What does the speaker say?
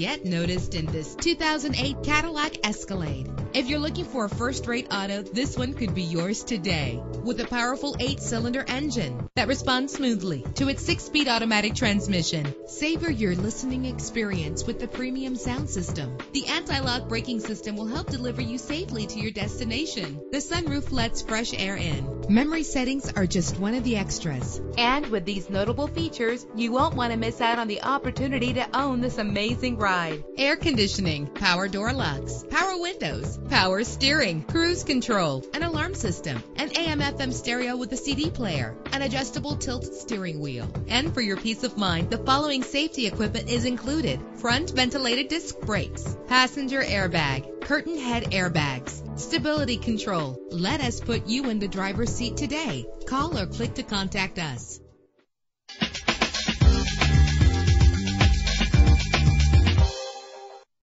Get noticed in this 2008 Cadillac Escalade. If you're looking for a first-rate auto, this one could be yours today. With a powerful eight-cylinder engine that responds smoothly to its six-speed automatic transmission. Savor your listening experience with the premium sound system. The anti-lock braking system will help deliver you safely to your destination. The sunroof lets fresh air in. Memory settings are just one of the extras. And with these notable features, you won't want to miss out on the opportunity to own this amazing ride. Air conditioning, power door locks, power windows, power steering, cruise control, an alarm system, an AM FM stereo with a CD player, an adjustable tilt steering wheel. And for your peace of mind, the following safety equipment is included. Front ventilated disc brakes, passenger airbag, curtain head airbags, stability control. Let us put you in the driver's seat today. Call or click to contact us.